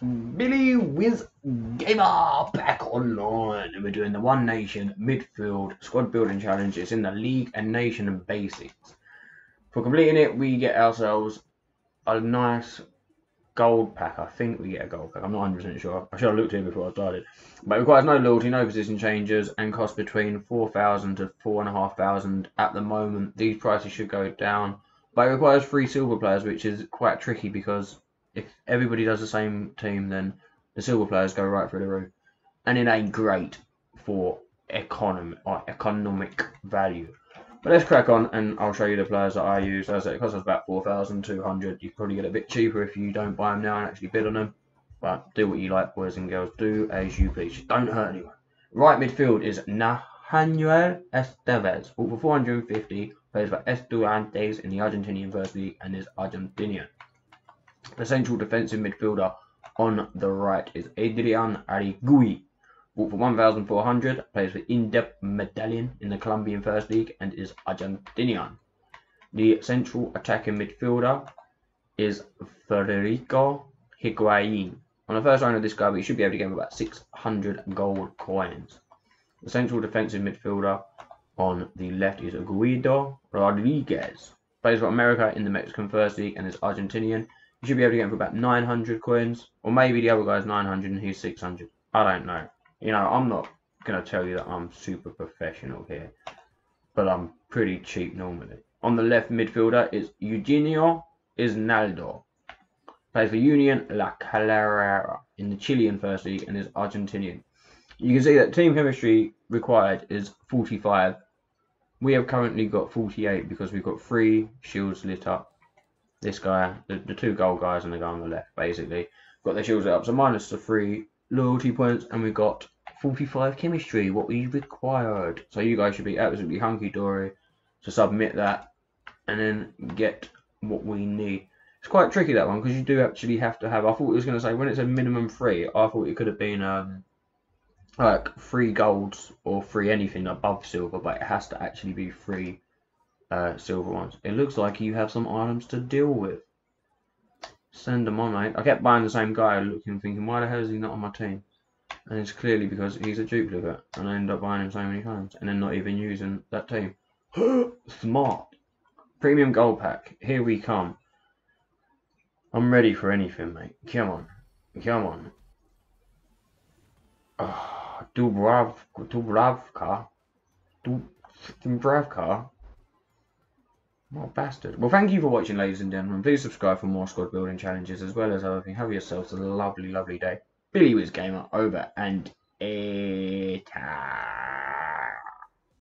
Billy Wizz Gamer back online, and we're doing the One Nation midfield squad building challenge. It's in the league and nation basics. For completing it, we get ourselves a nice gold pack. I think we get a gold pack. I'm not 100% sure. I should have looked here before I started. But it requires no loyalty, no position changes, and costs between 4,000 to 4,500 at the moment. These prices should go down. But it requires three silver players, which is quite tricky because if everybody does the same team, then the silver players go right through the roof, and it ain't great for economy or economic value. But let's crack on, and I'll show you the players that I use. As it costs us about four thousand two hundred. You probably get a bit cheaper if you don't buy them now and actually bid on them. But do what you like, boys and girls. Do as you please. Don't hurt anyone. Right midfield is Nahuel Estevez, bought for 450, plays for Estudiantes in the Argentinian First League and is Argentinian. The central defensive midfielder on the right is Adrian Arregui. Bought for 1,400, plays for Indep Medellin in the Colombian First League and is Argentinian. The central attacking midfielder is Federico Higuain. On the first round of this guy, we should be able to get him about 600 gold coins. The central defensive midfielder on the left is Guido Rodriguez. Plays for America in the Mexican First League and is Argentinian. You should be able to get him for about 900 coins, or maybe the other guy's 900 and he's 600. I don't know. You know, I'm not going to tell you that I'm super professional here, but I'm pretty cheap normally. On the left midfielder is Eugenio Isnaldo. Plays for Union La Calera in the Chilean First League and is Argentinian. You can see that team chemistry required is 45. We have currently got 48 because we've got three shields lit up this guy, the, the two gold guys and the guy on the left, basically, got their shields up. So minus the three loyalty points, and we got 45 chemistry, what we required. So you guys should be absolutely hunky dory to submit that and then get what we need. It's quite tricky that one because you do actually have to have. I thought it was going to say when it said minimum three, I thought it could have been um like three golds or three anything above silver, but it has to actually be three uh, silver ones. It looks like you have some items to deal with. Send them on, mate. I kept buying the same guy, looking, thinking, why the hell is he not on my team? And it's clearly because he's a duplicate, and I end up buying him so many times, and then not even using that team. Smart. Premium gold pack. Here we come. I'm ready for anything, mate. Come on. Come on. Oh, Dubrav, Dubravka. Dubravka. What bastard. Well, thank you for watching, ladies and gentlemen. Please subscribe for more squad building challenges as well as other things. Have yourselves a lovely, lovely day. Billy Wizz Gamer over and eta.